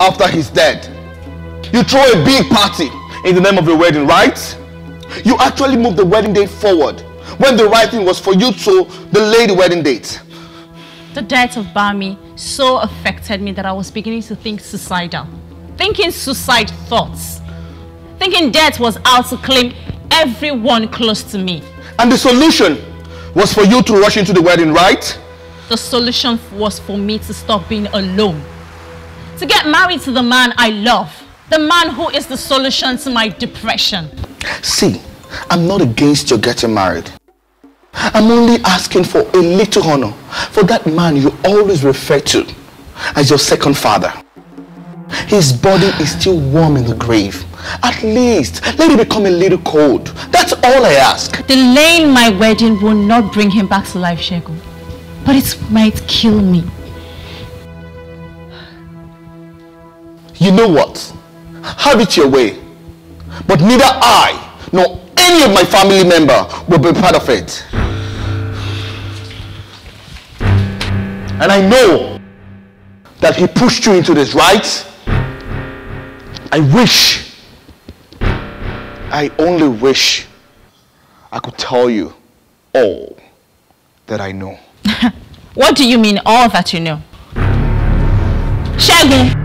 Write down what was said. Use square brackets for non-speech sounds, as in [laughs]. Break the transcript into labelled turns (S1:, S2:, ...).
S1: after he's dead. You throw a big party in the name of the wedding, right? You actually move the wedding date forward when the right thing was for you to delay the wedding date.
S2: The death of Bami so affected me that I was beginning to think suicidal. Thinking suicide thoughts. Thinking death was out to claim everyone close to me.
S1: And the solution was for you to rush into the wedding, right?
S2: The solution was for me to stop being alone. To get married to the man I love. The man who is the solution to my depression.
S1: See, I'm not against your getting married. I'm only asking for a little honor for that man you always refer to as your second father. His body is still warm in the grave. At least, let it become a little cold. That's all I ask.
S2: Delaying my wedding will not bring him back to life, Shego. But it might kill me.
S1: You know what? Have it your way. But neither I nor any of my family member will be part of it. And I know that he pushed you into this, right? I wish, I only wish I could tell you all that I know. [laughs]
S2: what do you mean all that you know? Shagun!